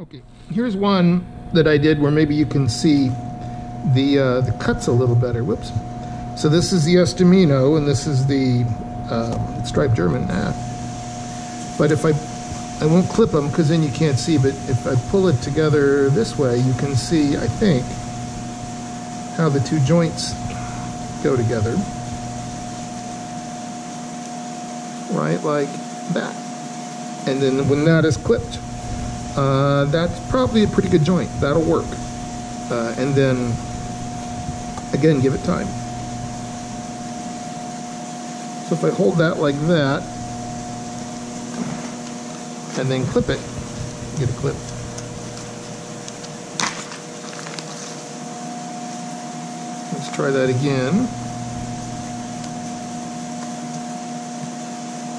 Okay, here's one that I did where maybe you can see the uh, the cuts a little better. Whoops. So this is the Estamino and this is the uh, striped German. Ah. But if I I won't clip them because then you can't see. But if I pull it together this way, you can see. I think how the two joints go together. Right, like that. And then when that is clipped, uh, that's probably a pretty good joint. That'll work. Uh, and then, again, give it time. So if I hold that like that, and then clip it, get a clip. Let's try that again.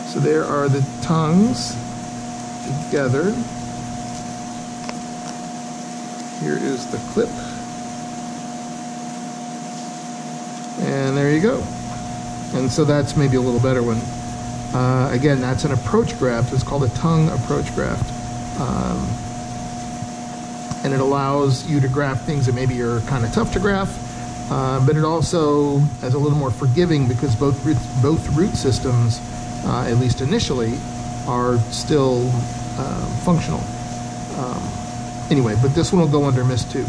So there are the tongues together. Here is the clip. And there you go. And so that's maybe a little better one. Uh, again, that's an approach graft. It's called a tongue approach graft. Um, and it allows you to graft things that maybe are kind of tough to graft, uh, but it also is a little more forgiving because both root, both root systems, uh, at least initially, are still uh, functional. Um, Anyway, but this one will go under Miss too.